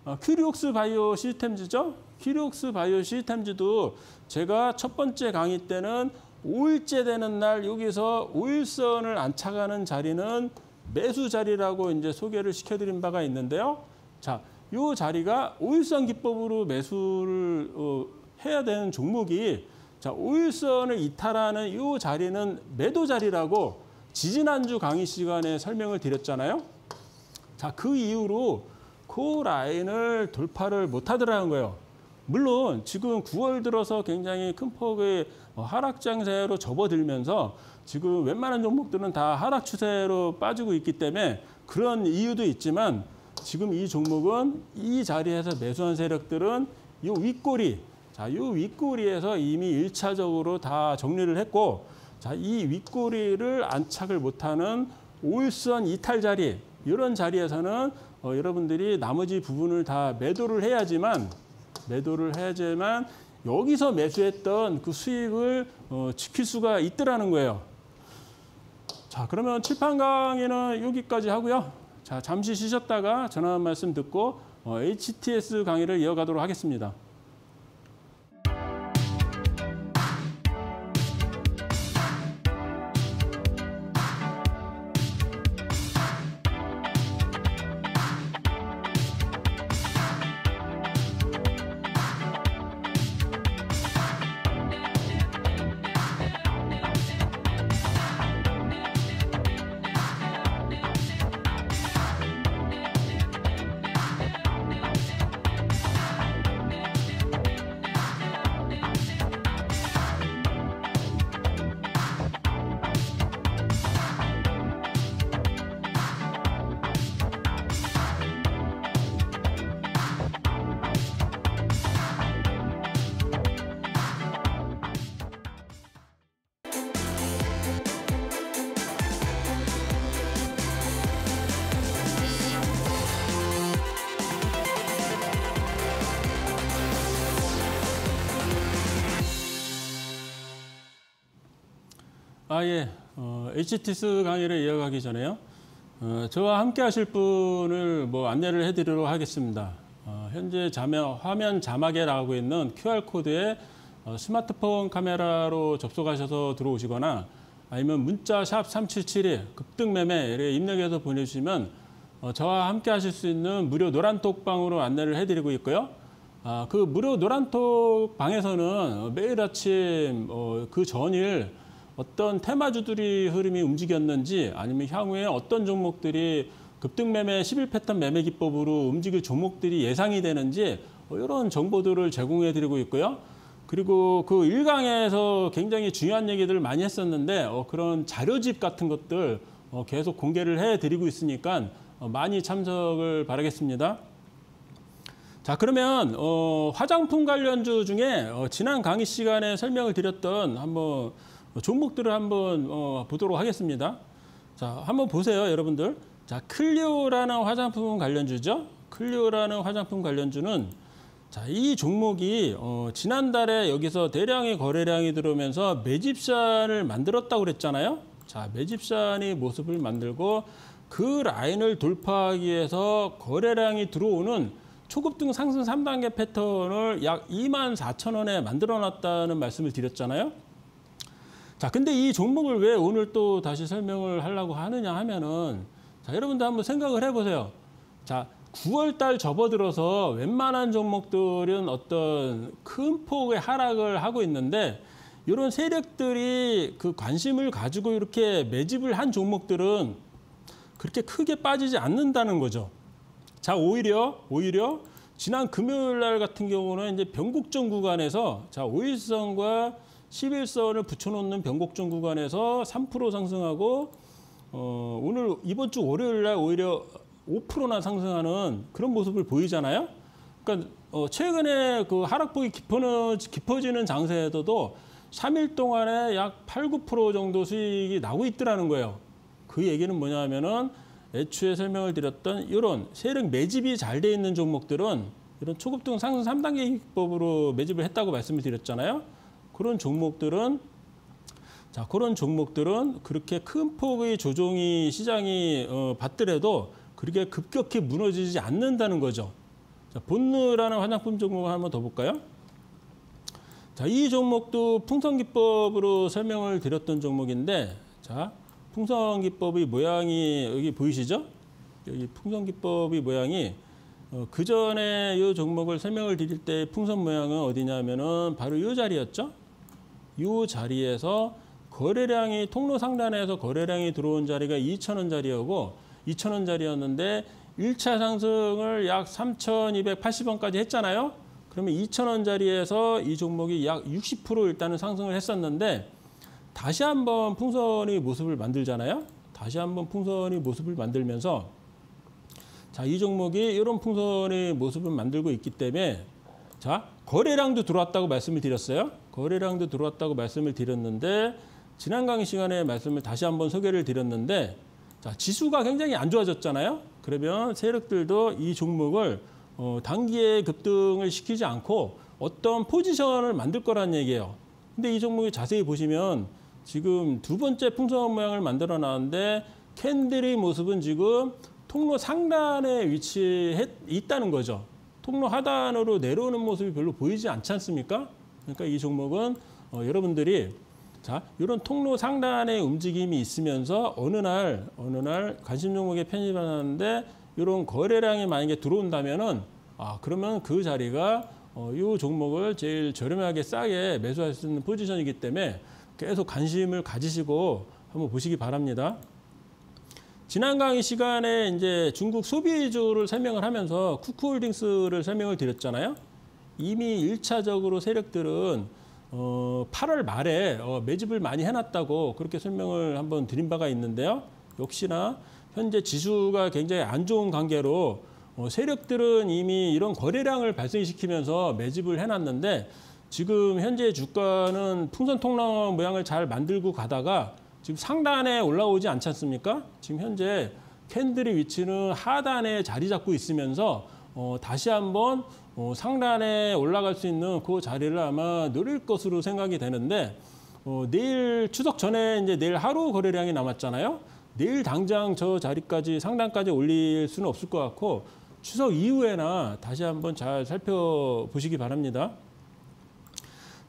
Speaker 1: 어, 큐리옥스 바이오 시스템즈죠. 큐리옥스 바이오 시스템즈도 제가 첫 번째 강의 때는 5일째 되는 날 여기서 5일선을 안착하는 자리는 매수 자리라고 이제 소개를 시켜드린 바가 있는데요. 자, 요 자리가 5일선 기법으로 매수를 어, 해야 되는 종목이 자, 5일선을 이탈하는 요 자리는 매도 자리라고 지지난주 강의 시간에 설명을 드렸잖아요. 자, 그 이후로 그 라인을 돌파를 못 하더라는 거예요. 물론 지금 9월 들어서 굉장히 큰 폭의 어, 하락 장세로 접어들면서 지금 웬만한 종목들은 다 하락 추세로 빠지고 있기 때문에 그런 이유도 있지만 지금 이 종목은 이 자리에서 매수한 세력들은 이 윗꼬리, 자, 이 윗꼬리에서 이미 일차적으로다 정리를 했고 자, 이 윗꼬리를 안착을 못하는 5일선 이탈 자리, 이런 자리에서는 어, 여러분들이 나머지 부분을 다 매도를 해야지만 매도를 해야지만 여기서 매수했던 그 수익을 어, 지킬 수가 있더라는 거예요. 자, 그러면 칠판 강의는 여기까지 하고요. 자, 잠시 쉬셨다가 전화 한 말씀 듣고 어, HTS 강의를 이어가도록 하겠습니다. 아, 예. 어, HTS 강의를 이어가기 전에요. 어, 저와 함께 하실 분을 뭐 안내를 해드리도록 하겠습니다. 어, 현재 자면, 화면 자막에 나오고 있는 QR코드에 어, 스마트폰 카메라로 접속하셔서 들어오시거나 아니면 문자 샵 3772 급등 매매를 입력해서 보내주시면 어, 저와 함께 하실 수 있는 무료 노란톡 방으로 안내를 해드리고 있고요. 아, 그 무료 노란톡 방에서는 매일 아침 어, 그 전일 어떤 테마주들이 흐름이 움직였는지 아니면 향후에 어떤 종목들이 급등 매매 11 패턴 매매 기법으로 움직일 종목들이 예상이 되는지 어, 이런 정보들을 제공해 드리고 있고요. 그리고 그 1강에서 굉장히 중요한 얘기들을 많이 했었는데 어, 그런 자료집 같은 것들 어, 계속 공개를 해 드리고 있으니까 어, 많이 참석을 바라겠습니다. 자 그러면 어, 화장품 관련주 중에 어, 지난 강의 시간에 설명을 드렸던 한번 종목들을 한번 어, 보도록 하겠습니다. 자 한번 보세요 여러분들. 자 클리오라는 화장품 관련주죠. 클리오라는 화장품 관련주는 자, 이 종목이 어, 지난달에 여기서 대량의 거래량이 들어오면서 매집산을 만들었다고 그랬잖아요. 자, 매집산이 모습을 만들고 그 라인을 돌파하기 위해서 거래량이 들어오는 초급 등 상승 3단계 패턴을 약 2만 4천 원에 만들어 놨다는 말씀을 드렸잖아요. 자, 근데 이 종목을 왜 오늘 또 다시 설명을 하려고 하느냐 하면은 자, 여러분들 한번 생각을 해보세요. 자, 9월 달 접어들어서 웬만한 종목들은 어떤 큰 폭의 하락을 하고 있는데 이런 세력들이 그 관심을 가지고 이렇게 매집을 한 종목들은 그렇게 크게 빠지지 않는다는 거죠. 자, 오히려 오히려 지난 금요일 날 같은 경우는 이제 변곡점 구간에서 자, 5일선과 11선을 붙여놓는 변곡점 구간에서 3% 상승하고 어, 오늘 이번 주 월요일 날 오히려 5%나 상승하는 그런 모습을 보이잖아요. 그러니까 어, 최근에 그 하락폭이 깊어는, 깊어지는 장세에서도 3일 동안에 약 8, 9% 정도 수익이 나고 있더라는 거예요. 그 얘기는 뭐냐면은 애초에 설명을 드렸던 이런 세력 매집이 잘 돼 있는 종목들은 이런 초급등 상승 3단계 기법으로 매집을 했다고 말씀을 드렸잖아요. 그런 종목들은 자 그런 종목들은 그렇게 큰 폭의 조정이 시장이 어, 받더라도 그렇게 급격히 무너지지 않는다는 거죠. 자, 본느라는 화장품 종목을 한번 더 볼까요? 자, 이 종목도 풍선기법으로 설명을 드렸던 종목인데, 자, 풍선기법의 모양이 여기 보이시죠? 여기 풍선기법의 모양이 어, 그 전에 이 종목을 설명을 드릴 때 풍선 모양은 어디냐면은 바로 이 자리였죠? 이 자리에서 거래량이 통로 상단에서 거래량이 들어온 자리가 2천원짜리였고 2천원짜리였는데 1차 상승을 약 3,280원까지 했잖아요. 그러면 2천원짜리에서 이 종목이 약 60% 일단은 상승을 했었는데 다시 한번 풍선의 모습을 만들잖아요. 다시 한번 풍선의 모습을 만들면서 자, 이 종목이 이런 풍선의 모습을 만들고 있기 때문에 자, 거래량도 들어왔다고 말씀을 드렸어요. 거래량도 들어왔다고 말씀을 드렸는데 지난 강의 시간에 말씀을 다시 한번 소개를 드렸는데 자, 지수가 굉장히 안 좋아졌잖아요. 그러면 세력들도 이 종목을 어, 단기에 급등을 시키지 않고 어떤 포지션을 만들 거란 얘기예요. 근데 이 종목이 자세히 보시면 지금 두 번째 풍선 모양을 만들어 놨는데 캔들의 모습은 지금 통로 상단에 위치해 있다는 거죠. 통로 하단으로 내려오는 모습이 별로 보이지 않지 않습니까? 그러니까 이 종목은 어, 여러분들이 자 이런 통로 상단의 움직임이 있으면서 어느 날 어느 날 관심 종목에 편입하는데 이런 거래량이 만약에 들어온다면은 아 그러면 그 자리가 어, 이 종목을 제일 저렴하게 싸게 매수할 수 있는 포지션이기 때문에 계속 관심을 가지시고 한번 보시기 바랍니다. 지난 강의 시간에 이제 중국 소비 주를 설명을 하면서 쿠쿠홀딩스를 설명을 드렸잖아요. 이미 일차적으로 세력들은 어, 8월 말에 어, 매집을 많이 해놨다고 그렇게 설명을 한번 드린 바가 있는데요. 역시나 현재 지수가 굉장히 안 좋은 관계로 어, 세력들은 이미 이런 거래량을 발생시키면서 매집을 해놨는데 지금 현재 주가는 풍선 통로 모양을 잘 만들고 가다가 지금 상단에 올라오지 않지 않습니까? 지금 현재 캔들의 위치는 하단에 자리 잡고 있으면서 어, 다시 한번 어, 상단에 올라갈 수 있는 그 자리를 아마 노릴 것으로 생각이 되는데 어, 내일 추석 전에 이제 내일 하루 거래량이 남았잖아요. 내일 당장 저 자리까지 상단까지 올릴 수는 없을 것 같고 추석 이후에나 다시 한번 잘 살펴보시기 바랍니다.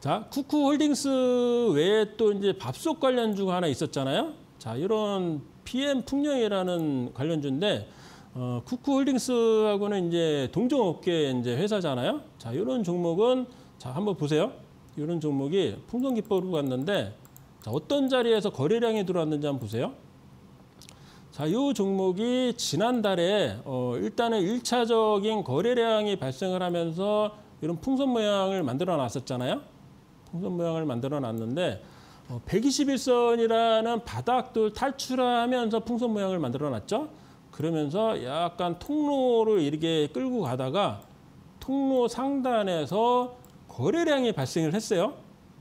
Speaker 1: 자, 쿠쿠 홀딩스 외에 또 이제 밥솥 관련주가 하나 있었잖아요. 자, 이런 PM 풍령이라는 관련주인데 어, 쿠쿠홀딩스하고는 이제 동종업계 이제 회사잖아요. 자, 이런 종목은 자 한번 보세요. 이런 종목이 풍선 기법으로 갔는데 자, 어떤 자리에서 거래량이 들어왔는지 한번 보세요. 자, 이 종목이 지난달에 어, 일단은 일차적인 거래량이 발생을 하면서 이런 풍선 모양을 만들어 놨었잖아요. 풍선 모양을 만들어 놨는데 어, 121선이라는 바닥도 탈출하면서 풍선 모양을 만들어 놨죠. 그러면서 약간 통로를 이렇게 끌고 가다가 통로 상단에서 거래량이 발생을 했어요.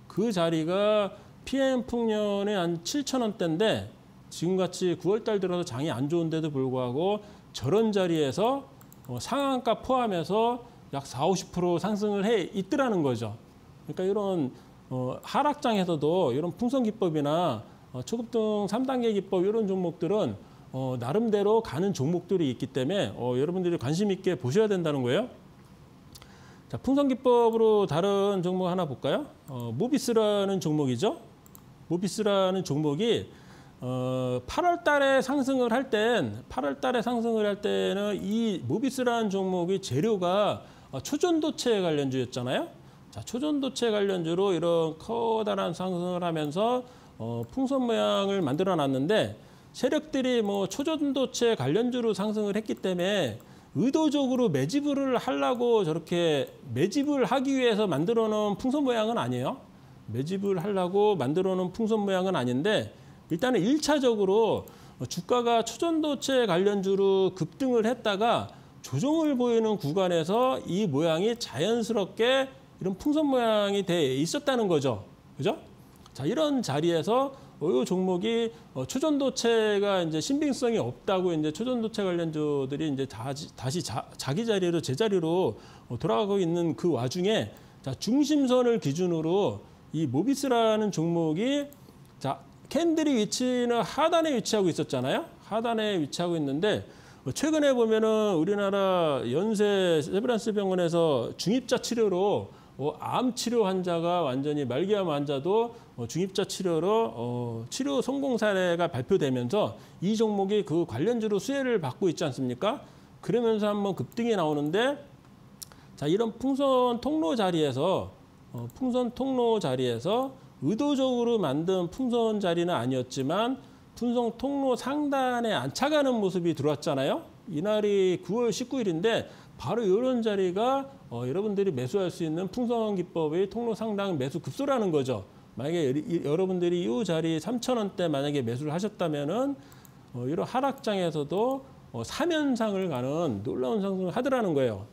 Speaker 1: 그 자리가 PM 풍년의 한 7천 원대인데 지금같이 9월달 들어서 장이 안 좋은데도 불구하고 저런 자리에서 어, 상한가 포함해서 약 4, 50% 상승을 해 있더라는 거죠. 그러니까 이런 어, 하락장에서도 이런 풍선 기법이나 어, 초급 등 3단계 기법 이런 종목들은 어, 나름대로 가는 종목들이 있기 때문에 어, 여러분들이 관심 있게 보셔야 된다는 거예요. 자, 풍선 기법으로 다른 종목 하나 볼까요? 어, 모비스라는 종목이죠. 모비스라는 종목이 어, 8월 달에 상승을 할 땐, 8월 달에 상승을 할 때는 이 모비스라는 종목이 재료가 어, 초전도체 관련주였잖아요. 자, 초전도체 관련주로 이런 커다란 상승을 하면서 어, 풍선 모양을 만들어 놨는데 세력들이 뭐 초전도체 관련주로 상승을 했기 때문에 의도적으로 매집을 하려고 저렇게 매집을 하기 위해서 만들어 놓은 풍선 모양은 아니에요. 매집을 하려고 만들어 놓은 풍선 모양은 아닌데 일단은 일차적으로 주가가 초전도체 관련주로 급등을 했다가 조정을 보이는 구간에서 이 모양이 자연스럽게 이런 풍선 모양이 돼 있었다는 거죠. 그죠? 자, 이런 자리에서 이 종목이 어, 초전도체가 이제 신빙성이 없다고 이제 초전도체 관련주들이 이제 다시, 자, 기 자리로 제자리로 어, 돌아가고 있는 그 와중에 자, 중심선을 기준으로 이 모비스라는 종목이 자, 캔들이 위치는 하단에 위치하고 있었잖아요. 하단에 위치하고 있는데 뭐 최근에 보면은 우리나라 연세 세브란스 병원에서 중입자 치료로 어, 암 치료 환자가 완전히 말기암 환자도 어, 중입자 치료로 어, 치료 성공 사례가 발표되면서 이 종목이 그 관련주로 수혜를 받고 있지 않습니까? 그러면서 한번 급등이 나오는데 자 이런 풍선 통로 자리에서 어, 풍선 통로 자리에서 의도적으로 만든 풍선 자리는 아니었지만 풍선 통로 상단에 안착하는 모습이 들어왔잖아요. 이날이 9월 19일인데 바로 이런 자리가 어, 여러분들이 매수할 수 있는 풍선 기법의 통로 상당 매수 급소라는 거죠. 만약에 여러분들이 이 자리 3천 원대 만약에 매수를 하셨다면은 어, 이런 하락장에서도 어, 3연상을 가는 놀라운 상승을 하더라는 거예요.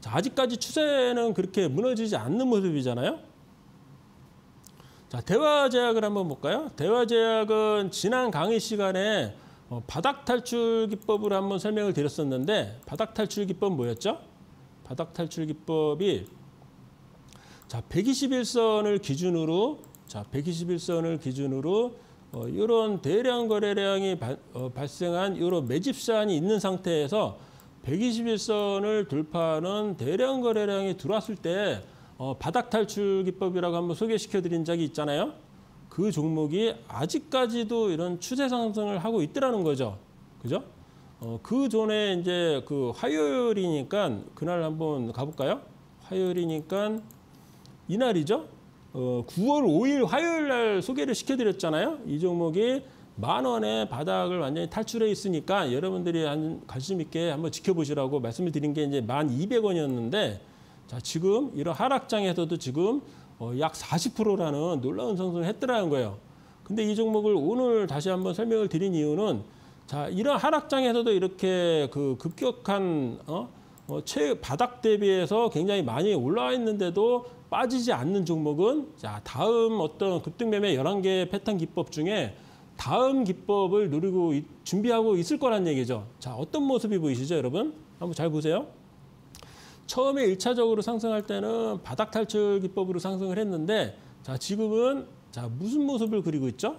Speaker 1: 자, 아직까지 추세는 그렇게 무너지지 않는 모습이잖아요. 자, 대화제약을 한번 볼까요? 대화제약은 지난 강의 시간에 어, 바닥 탈출 기법을 한번 설명을 드렸었는데 바닥 탈출 기법 뭐였죠? 바닥 탈출 기법이 자 121선을 기준으로 자 121선을 기준으로 어, 이런 대량 거래량이 바, 어, 발생한 이런 매집 사안이 있는 상태에서 121선을 돌파하는 대량 거래량이 들어왔을 때 어, 바닥 탈출 기법이라고 한번 소개시켜 드린 적이 있잖아요. 그 종목이 아직까지도 이런 추세 상승을 하고 있더라는 거죠. 그죠? 어, 그 전에 이제 그 화요일이니까 그날 한번 가볼까요? 화요일이니까 이날이죠. 어, 9월 5일 화요일 날 소개를 시켜드렸잖아요. 이 종목이 만 원의 바닥을 완전히 탈출해 있으니까 여러분들이 관심 있게 한번 지켜보시라고 말씀을 드린 게 이제 만 200원이었는데 자, 지금 이런 하락장에서도 지금 어, 약 40%라는 놀라운 상승을 했더라는 거예요. 근데 이 종목을 오늘 다시 한번 설명을 드린 이유는 자, 이런 하락장에서도 이렇게 그 급격한 어, 어, 최 바닥 대비해서 굉장히 많이 올라와 있는데도 빠지지 않는 종목은 자, 다음 어떤 급등 매매 11개 패턴 기법 중에 다음 기법을 누리고 준비하고 있을 거란 얘기죠. 자, 어떤 모습이 보이시죠, 여러분? 한번 잘 보세요. 처음에 일차적으로 상승할 때는 바닥 탈출 기법으로 상승을 했는데 자 지금은 자 무슨 모습을 그리고 있죠?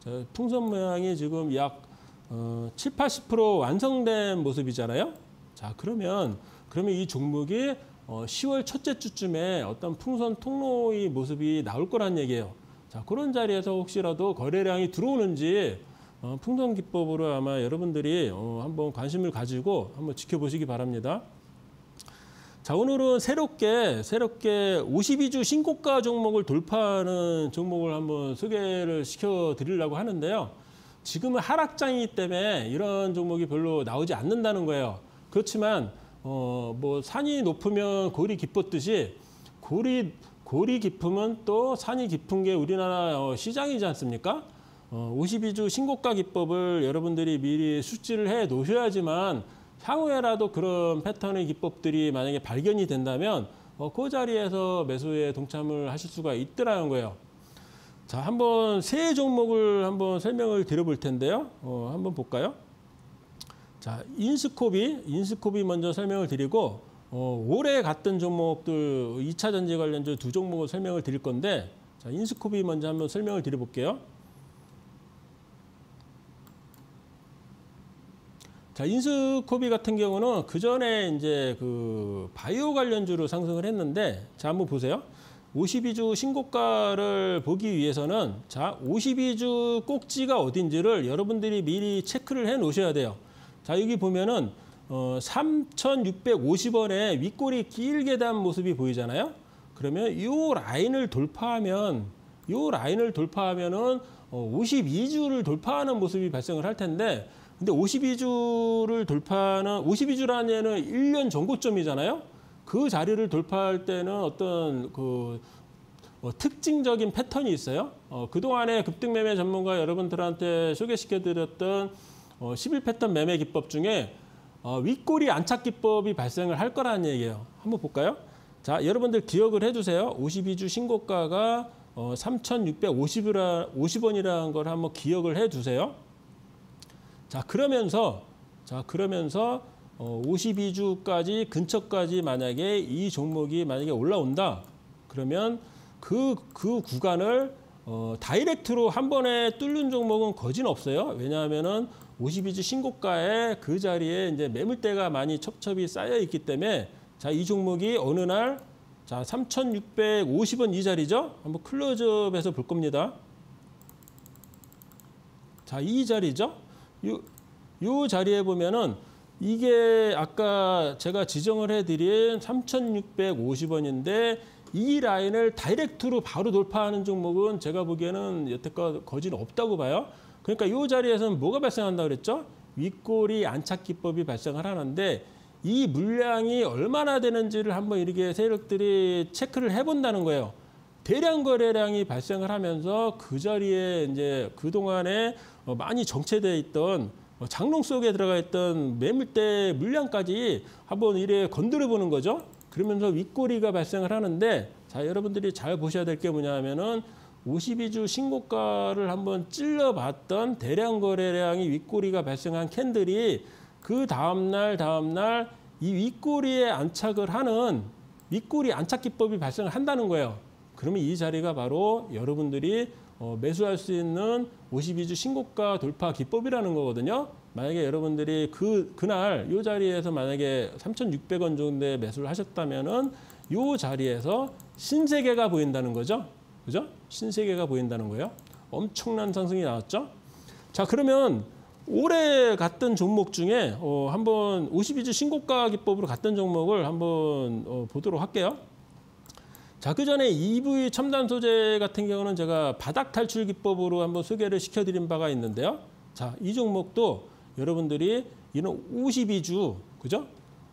Speaker 1: 자, 풍선 모양이 지금 약 어, 7, 80% 완성된 모습이잖아요. 자 그러면 그러면 이 종목이 어, 10월 첫째 주쯤에 어떤 풍선 통로의 모습이 나올 거란 얘기예요. 자 그런 자리에서 혹시라도 거래량이 들어오는지 어, 풍선 기법으로 아마 여러분들이 어, 한번 관심을 가지고 한번 지켜보시기 바랍니다. 자, 오늘은 새롭게, 새롭게 52주 신고가 종목을 돌파하는 종목을 한번 소개를 시켜 드리려고 하는데요. 지금은 하락장이기 때문에 이런 종목이 별로 나오지 않는다는 거예요. 그렇지만, 어, 뭐, 산이 높으면 골이 깊었듯이 골이, 골이 깊으면 또 산이 깊은 게 우리나라 어, 시장이지 않습니까? 어, 52주 신고가 기법을 여러분들이 미리 숙지를 해 놓으셔야지만 향후에라도 그런 패턴의 기법들이 만약에 발견이 된다면 어, 그 자리에서 매수에 동참을 하실 수가 있더라는 거예요. 자, 한번 세 종목을 한번 설명을 드려볼 텐데요. 어, 한번 볼까요? 자, 인스코비, 인스코비 먼저 설명을 드리고 어, 올해 갔던 종목들 2차 전지 관련주 두 종목을 설명을 드릴 건데 자, 인스코비 먼저 한번 설명을 드려볼게요. 자, 인스코비 같은 경우는 그 전에 이제 그 바이오 관련주로 상승을 했는데 자, 한번 보세요. 52주 신고가를 보기 위해서는 자, 52주 꼭지가 어딘지를 여러분들이 미리 체크를 해 놓으셔야 돼요. 자, 여기 보면은 어, 3,650원에 윗골이 길게 단 모습이 보이잖아요. 그러면 이 라인을 돌파하면 이 라인을 돌파하면은 어, 52주를 돌파하는 모습이 발생을 할 텐데 근데 52주를 돌파하는 52주라는 얘는 1년 전고점이잖아요. 그 자리를 돌파할 때는 어떤 그 어, 특징적인 패턴이 있어요. 어, 그동안에 급등 매매 전문가 여러분들한테 소개시켜드렸던 어, 11패턴 매매 기법 중에 어, 윗꼬리 안착 기법이 발생을 할 거라는 얘기예요. 한번 볼까요? 자, 여러분들 기억을 해주세요. 52주 신고가가 어, 3,650원이라는 걸 한번 기억을 해두세요. 자, 그러면서 자, 그러면서 어, 52주까지 근처까지 만약에 이 종목이 만약에 올라온다. 그러면 그, 그 구간을 어, 다이렉트로 한 번에 뚫는 종목은 거진 없어요. 왜냐하면은 52주 신고가에 그 자리에 이제 매물대가 많이 첩첩이 쌓여 있기 때문에 자, 이 종목이 어느 날 자, 3,650원 이 자리죠? 한번 클로즈업해서 볼 겁니다. 자, 이 자리죠? 요, 요 자리에 보면은 이게 아까 제가 지정을 해드린 3,650원인데 이 라인을 다이렉트로 바로 돌파하는 종목은 제가 보기에는 여태껏 거진 없다고 봐요. 그러니까 이 자리에서는 뭐가 발생한다 그랬죠? 윗꼬리 안착 기법이 발생을 하는데 이 물량이 얼마나 되는지를 한번 이렇게 세력들이 체크를 해본다는 거예요. 대량 거래량이 발생을 하면서 그 자리에 이제 그동안에 많이 정체되어 있던 장롱 속에 들어가 있던 매물대 물량까지 한번 이래 건드려 보는 거죠. 그러면서 윗꼬리가 발생을 하는데 자 여러분들이 잘 보셔야 될 게 뭐냐면은 52주 신고가를 한번 찔러봤던 대량 거래량이 윗꼬리가 발생한 캔들이 그 다음날 다음날 이 윗꼬리에 안착을 하는 윗꼬리 안착 기법이 발생을 한다는 거예요. 그러면 이 자리가 바로 여러분들이 어, 매수할 수 있는 52주 신고가 돌파 기법이라는 거거든요. 만약에 여러분들이 그 그날 이 자리에서 만약에 3,600원 정도에 매수를 하셨다면은 이 자리에서 신세계가 보인다는 거죠. 그죠? 신세계가 보인다는 거예요. 엄청난 상승이 나왔죠. 자, 그러면 올해 갔던 종목 중에 어, 한번 52주 신고가 기법으로 갔던 종목을 한번 어, 보도록 할게요. 자, 그 전에 EV 첨단 소재 같은 경우는 제가 바닥 탈출 기법으로 한번 소개를 시켜드린 바가 있는데요. 자, 이 종목도 여러분들이 이런 52주, 그죠?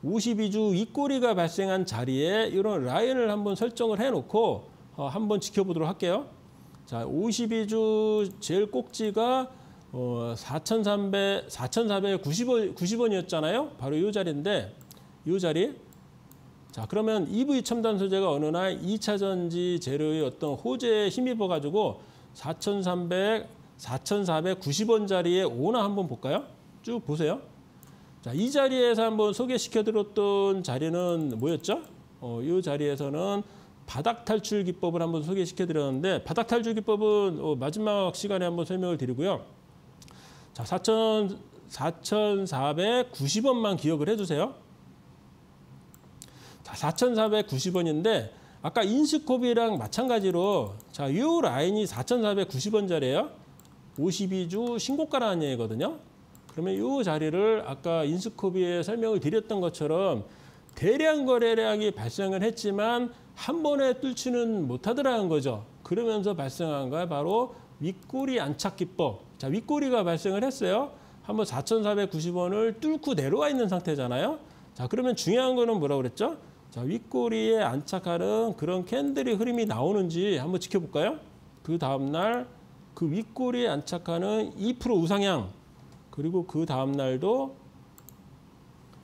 Speaker 1: 52주 윗꼬리가 발생한 자리에 이런 라인을 한번 설정을 해놓고 어, 한번 지켜보도록 할게요. 자, 52주 제일 꼭지가 어, 4,300, 4,490원, 90원이었잖아요. 바로 이 자리인데, 이 자리. 자, 그러면 EV 첨단 소재가 어느 날 2차 전지 재료의 어떤 호재에 힘입어 가지고 4,300, 4,490원 자리에 오나 한번 볼까요? 쭉 보세요. 자, 이 자리에서 한번 소개시켜 드렸던 자리는 뭐였죠? 어, 이 자리에서는 바닥 탈출 기법을 한번 소개시켜 드렸는데 바닥 탈출 기법은 어, 마지막 시간에 한번 설명을 드리고요. 자, 4,000 4,490원만 기억을 해 주세요. 자, 4,490원인데 아까 인스코비랑 마찬가지로 자, 이 라인이 4,490원짜리예요. 52주 신고가라는 얘기거든요. 그러면 이 자리를 아까 인스코비에 설명을 드렸던 것처럼 대량 거래량이 발생을 했지만 한 번에 뚫지는 못하더라는 거죠. 그러면서 발생한 거 바로 윗꼬리 안착 기법. 자, 윗꼬리가 발생을 했어요. 한번 4,490원을 뚫고 내려와 있는 상태잖아요. 자, 그러면 중요한 거는 뭐라고 그랬죠? 자, 윗꼬리에 안착하는 그런 캔들의 흐름이 나오는지 한번 지켜볼까요? 그 다음날 그 윗꼬리에 안착하는 2% 우상향 그리고 그 다음날도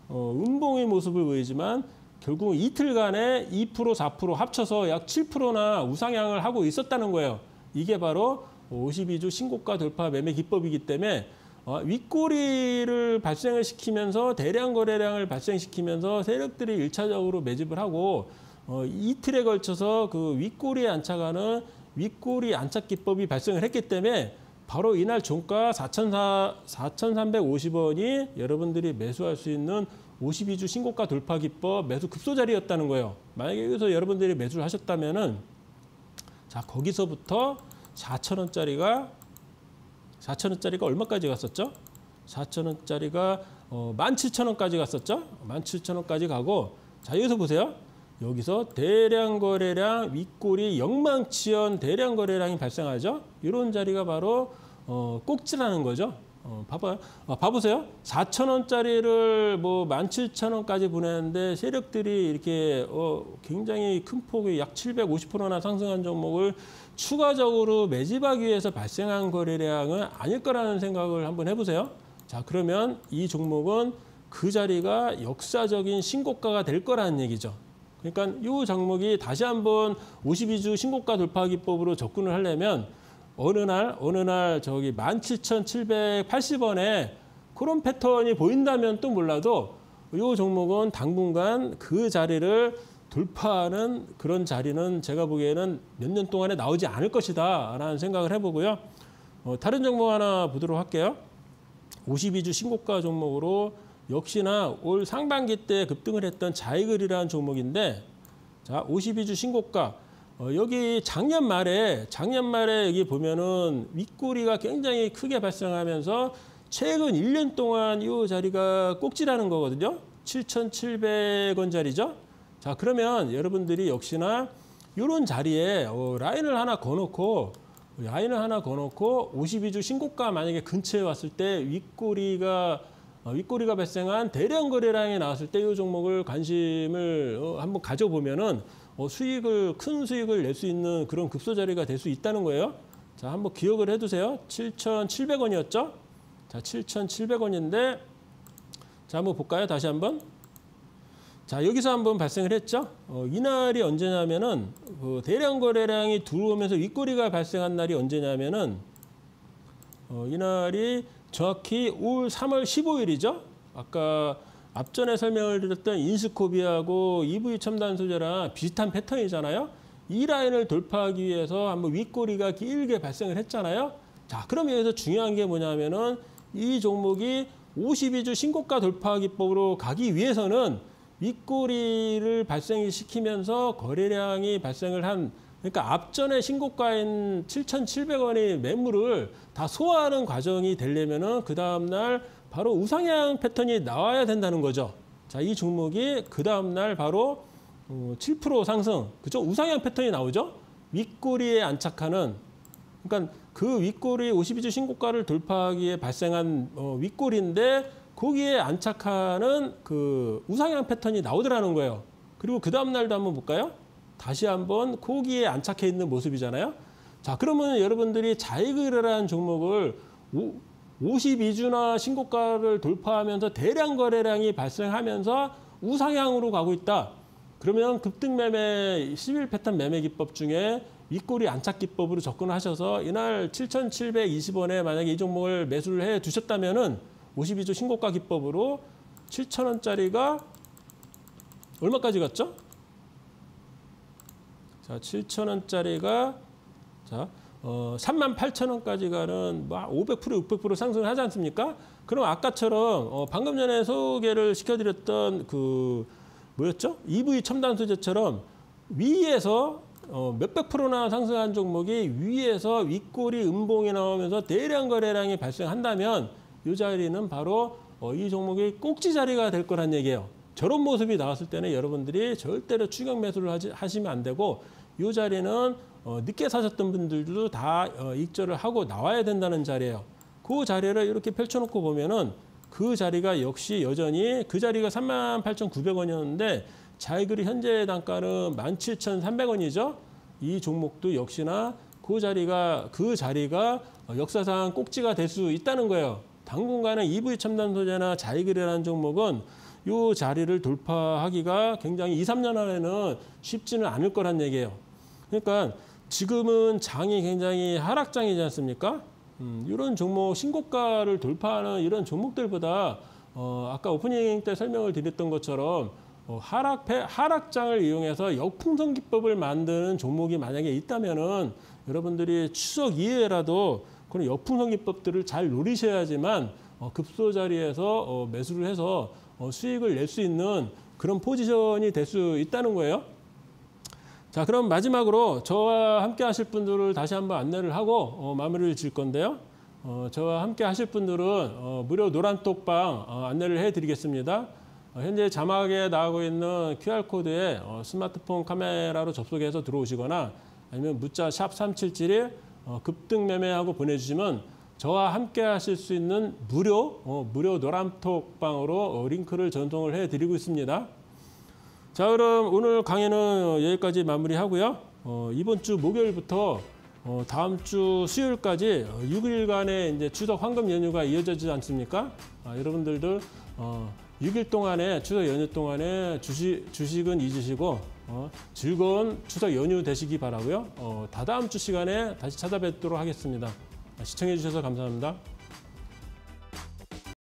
Speaker 1: 어, 음봉의 모습을 보이지만 결국 이틀간에 2% 4% 합쳐서 약 7%나 우상향을 하고 있었다는 거예요. 이게 바로 52주 신고가 돌파 매매 기법이기 때문에 어, 윗꼬리를 발생을 시키면서 대량 거래량을 발생시키면서 세력들이 일차적으로 매집을 하고 어, 이틀에 걸쳐서 그 윗꼬리에 안착하는 윗꼬리 안착 기법이 발생을 했기 때문에 바로 이날 종가 4,350원이 여러분들이 매수할 수 있는 52주 신고가 돌파 기법 매수 급소 자리였다는 거예요. 만약에 여기서 여러분들이 매수를 하셨다면은 자 거기서부터 4천 원짜리가 4천 원짜리가 얼마까지 갔었죠? 4천 원짜리가 어, 17,000원까지 갔었죠? 17,000원까지 가고 자 여기서 보세요. 여기서 대량 거래량 윗골이 영망치연 대량 거래량이 발생하죠. 이런 자리가 바로 어, 꼭지라는 거죠. 어, 봐봐요. 아, 봐보세요. 4천 원짜리를 뭐 17,000원까지 보내는데 세력들이 이렇게 어, 굉장히 큰 폭의 약 750%나 상승한 종목을 추가적으로 매집하기 위해서 발생한 거래량은 아닐 거라는 생각을 한번 해보세요. 자, 그러면 이 종목은 그 자리가 역사적인 신고가가 될 거라는 얘기죠. 그러니까 이 종목이 다시 한번 52주 신고가 돌파 기법으로 접근을 하려면 어느 날 어느 날 저기 17,780원에 그런 패턴이 보인다면 또 몰라도 이 종목은 당분간 그 자리를 돌파하는 그런 자리는 제가 보기에는 몇 년 동안에 나오지 않을 것이다 라는 생각을 해보고요. 어, 다른 종목 하나 보도록 할게요. 52주 신고가 종목으로 역시나 올 상반기 때 급등을 했던 자이글이라는 종목인데 자 52주 신고가 어, 여기 작년 말에 작년 말에 여기 보면은 윗꼬리가 굉장히 크게 발생하면서 최근 1년 동안 이 자리가 꼭지라는 거거든요. 7,700원짜리죠. 자 그러면 여러분들이 역시나 이런 자리에 어, 라인을 하나 거놓고 라인을 하나 거놓고 52주 신고가 만약에 근처에 왔을 때 윗꼬리가 어, 윗꼬리가 발생한 대량 거래량이 나왔을 때 이 종목을 관심을 어, 한번 가져보면은 어, 수익을 큰 수익을 낼 수 있는 그런 급소 자리가 될 수 있다는 거예요. 자, 한번 기억을 해 두세요. 7,700원이었죠? 자, 7,700원인데 자, 한번 볼까요? 다시 한번. 자, 여기서 한번 발생을 했죠? 어, 이날이 언제냐면은 그 대량 거래량이 들어오면서 윗꼬리가 발생한 날이 언제냐면은 어, 이날이 정확히 올 3월 15일이죠. 아까 앞전에 설명을 드렸던 인스코비하고 EV 첨단 소재랑 비슷한 패턴이잖아요. 이 라인을 돌파하기 위해서 한번 윗꼬리가 길게 발생을 했잖아요. 자, 그럼 여기서 중요한 게 뭐냐면은 이 종목이 52주 신고가 돌파 기법으로 가기 위해서는 윗꼬리를 발생시키면서 거래량이 발생을 한 그러니까 앞전에 신고가인 7,700원의 매물을 다 소화하는 과정이 되려면은 그 다음 날 바로 우상향 패턴이 나와야 된다는 거죠. 자, 이 종목이 그 다음 날 바로 7% 상승, 그죠? 우상향 패턴이 나오죠. 윗꼬리에 안착하는 그러니까 그 윗꼬리 52주 신고가를 돌파하기에 발생한 어, 윗꼬리인데 거기에 안착하는 그 우상향 패턴이 나오더라는 거예요. 그리고 그 다음 날도 한번 볼까요? 다시 한번 거기에 안착해 있는 모습이잖아요. 자, 그러면 여러분들이 자이그라는 종목을 52주나 신고가를 돌파하면서 대량 거래량이 발생하면서 우상향으로 가고 있다. 그러면 급등 매매 11 패턴 매매 기법 중에 윗꼬리 안착 기법으로 접근하셔서 이날 7,720원에 만약에 이 종목을 매수를 해 두셨다면은 52주 신고가 기법으로 7,000원짜리가 얼마까지 갔죠? 자, 7,000원짜리가 자, 어, 38,000원까지 가는 뭐500% 600% 상승을 하지 않습니까? 그럼 아까처럼 어, 방금 전에 소개를 시켜드렸던 그 뭐였죠? EV 첨단 소재처럼 위에서 어, 몇백 프로나 상승한 종목이 위에서 윗골이 음봉이 나오면서 대량 거래량이 발생한다면 이 자리는 바로 어, 이 종목의 꼭지 자리가 될 거란 얘기예요. 저런 모습이 나왔을 때는 여러분들이 절대로 추격 매수를 하지, 하시면 안 되고 이 자리는 어, 늦게 사셨던 분들도 다 어, 익절을 하고 나와야 된다는 자리예요. 그 자리를 이렇게 펼쳐놓고 보면은 그 자리가 역시 여전히 그 자리가 38,900원이었는데 자이글이 현재 단가는 17,300원이죠. 이 종목도 역시나 그 자리가 그 자리가 역사상 꼭지가 될 수 있다는 거예요. 당분간은 EV 첨단 소재나 자이글이라는 종목은 이 자리를 돌파하기가 굉장히 2, 3년 안에는 쉽지는 않을 거란 얘기예요. 그러니까 지금은 장이 굉장히 하락장이지 않습니까? 음, 이런 종목 신고가를 돌파하는 이런 종목들보다 어, 아까 오프닝 때 설명을 드렸던 것처럼 어, 하락 하락장을 이용해서 역풍선 기법을 만드는 종목이 만약에 있다면은 여러분들이 추석 이후에라도 그런 역풍선 기법들을 잘 노리셔야지만 어, 급소 자리에서 어, 매수를 해서 어, 수익을 낼 수 있는 그런 포지션이 될 수 있다는 거예요. 자, 그럼 마지막으로 저와 함께 하실 분들을 다시 한번 안내를 하고 어, 마무리를 질 건데요. 어, 저와 함께 하실 분들은 어, 무료 노란톡방 어, 안내를 해드리겠습니다. 어, 현재 자막에 나오고 있는 QR코드에 어, 스마트폰 카메라로 접속해서 들어오시거나 아니면 문자 샵 3771 어, 급등 매매하고 보내주시면 저와 함께 하실 수 있는 무료 어, 무료 노란톡방으로 어, 링크를 전송을 해드리고 있습니다. 자 그럼 오늘 강의는 여기까지 마무리하고요. 어, 이번 주 목요일부터 어, 다음 주 수요일까지 6일간의 이제 추석 황금 연휴가 이어지지 않습니까? 아, 여러분들도 어, 6일 동안에 추석 연휴 동안에 주식, 주식은 잊으시고 어, 즐거운 추석 연휴 되시기 바라고요. 어, 다다음 주 시간에 다시 찾아뵙도록 하겠습니다. 시청해 주셔서 감사합니다.